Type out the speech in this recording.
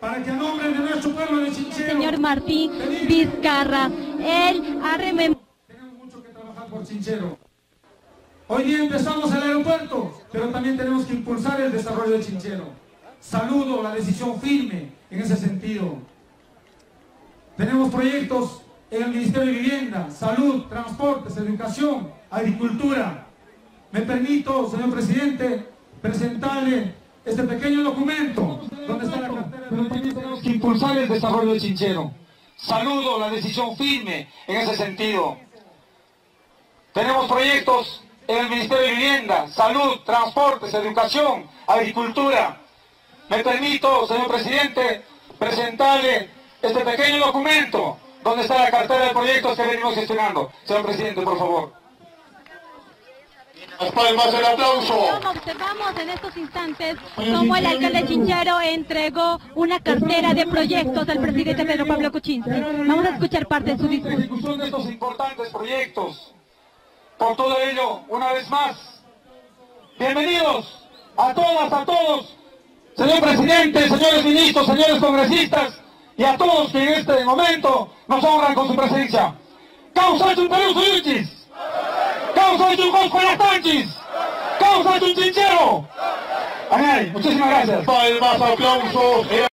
para que a nombre de nuestro pueblo de Chinchero... Señor Martín Vizcarra, él ha rememorado... Tenemos mucho que trabajar por Chinchero. Hoy día empezamos el aeropuerto, pero también tenemos que impulsar el desarrollo de Chinchero. Saludo la decisión firme en ese sentido. Tenemos proyectos en el Ministerio de Vivienda, Salud, Transportes, Educación, Agricultura. Me permito, señor presidente, presentarle este pequeño documento donde está la cartera pero también tenemos que impulsar el desarrollo de Chinchero. Saludo la decisión firme en ese sentido. Tenemos proyectos en el Ministerio de Vivienda, Salud, Transportes, Educación, Agricultura. Me permito, señor presidente, presentarle este pequeño documento donde está la cartera de proyectos que venimos gestionando. Señor presidente, por favor. Las palmas, el aplauso. Observamos en estos instantes cómo el alcalde Chinchero entregó una cartera de proyectos al presidente Pedro Pablo Kuczynski. Vamos a escuchar parte de su discurso. ejecución de estos importantes proyectos. Por todo ello, una vez más, bienvenidos a todas, a todos, señor presidente, señores ministros, señores congresistas y a todos que en este momento nos honran con su presencia. Causa un Perú Suyuchis, causa un Cosco Yastanchis, causa un Chinchero. Ay, muchísimas gracias. Palmas, aplausos.